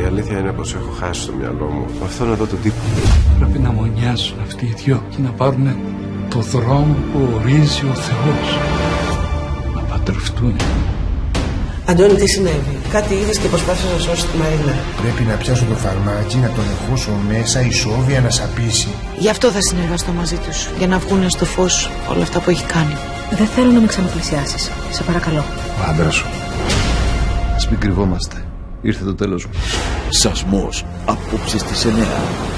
Η αλήθεια είναι πως έχω χάσει το μυαλό μου με αυτόν εδώ τον τύπο. Πρέπει να μονιάσουν αυτοί οι δυο και να πάρουν το δρόμο που ορίζει ο Θεός. Να παντρευτούν. Αντώνη, τι συνέβη; Κάτι είδες και προσπάθησες να σώσεις τη Μαρίνα. Πρέπει να πιάσω το φαρμάκι, να τον εχώσω μέσα, η σόβια να σαπίσει. Γι' αυτό θα συνεργαστώ μαζί τους. Για να βγουν στο φως όλα αυτά που έχει κάνει. Δεν θέλω να με ξαναπλησιάσεις. Σε παρακαλώ. Ο άντρα σου. Ας μην κρυβόμαστε. Ήρθε το τέλος μου. Σασμός. Απόψε στις 9.